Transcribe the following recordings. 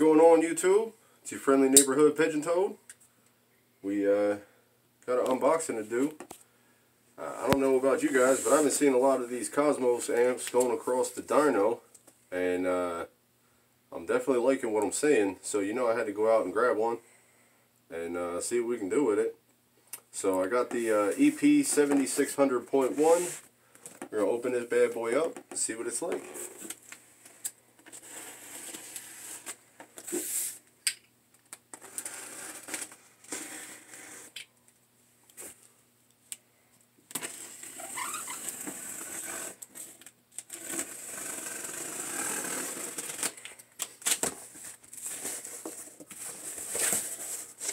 going on YouTube? It's your friendly neighborhood pigeon toad. We uh, got an unboxing to do. Uh, I don't know about you guys, but I've been seeing a lot of these Cosmos amps going across the dyno. And uh, I'm definitely liking what I'm seeing. So you know I had to go out and grab one and uh, see what we can do with it. So I got the uh, EP 7600.1. We're going to open this bad boy up and see what it's like.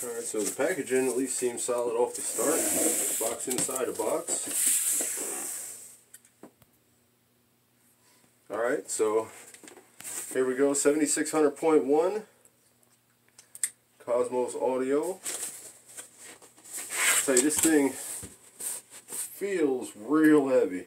Alright, so the packaging at least seems solid off the start. Box inside a box. Alright, so here we go, 7600.1 Cosmos Audio. I'll tell you, this thing feels real heavy.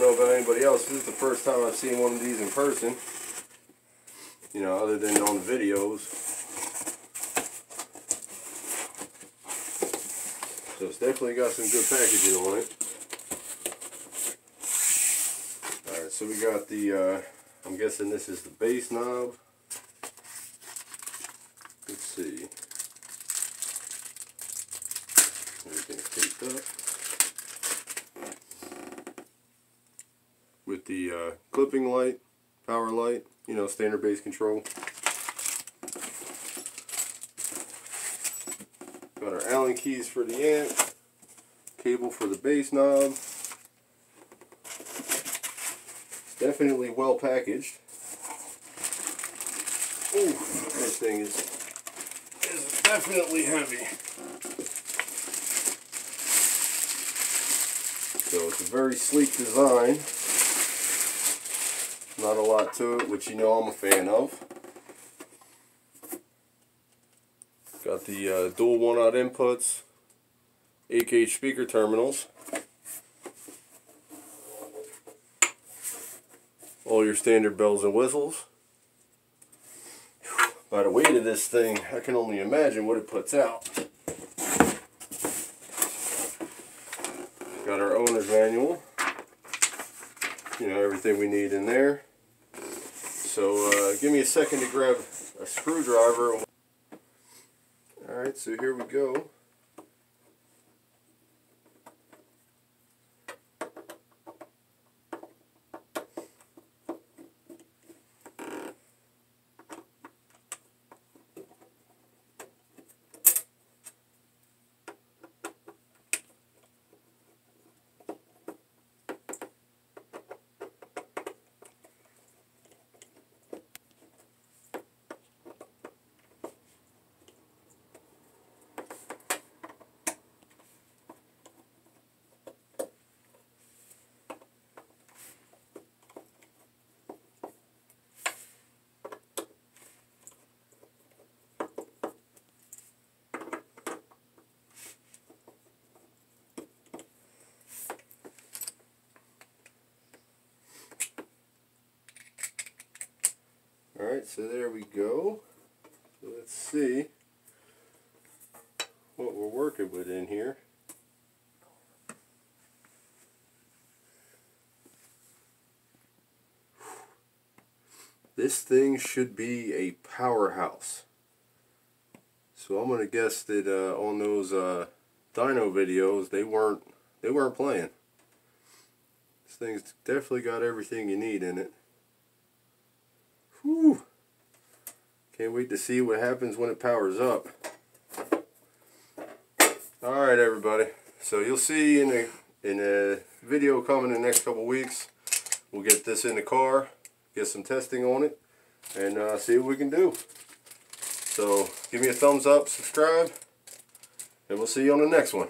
Don't know about anybody else. This is the first time I've seen one of these in person. You know, other than on videos. So it's definitely got some good packaging on it. Alright, so we got the, uh, I'm guessing this is the bass knob. Let's see. Everything's taped up. With the uh, clipping light, power light, you know, standard bass control. Got our Allen keys for the amp, cable for the bass knob. Definitely well packaged. Ooh, this thing is, is definitely heavy. So it's a very sleek design. Not a lot to it, which you know I'm a fan of. Got the uh, dual one-out inputs, 8 speaker terminals. All your standard bells and whistles. By the weight of this thing, I can only imagine what it puts out. Got our owner's manual. You know, everything we need in there. So uh, give me a second to grab a screwdriver. Alright, so here we go. Alright, so there we go. Let's see what we're working with in here. This thing should be a powerhouse. So I'm gonna guess that uh, on those uh, dyno videos they weren't they weren't playing. This thing's definitely got everything you need in it. Whew. Can't wait to see what happens when it powers up. Alright everybody. So you'll see in a, in a video coming in the next couple weeks. We'll get this in the car, get some testing on it, and uh, see what we can do. So give me a thumbs up, subscribe, and we'll see you on the next one.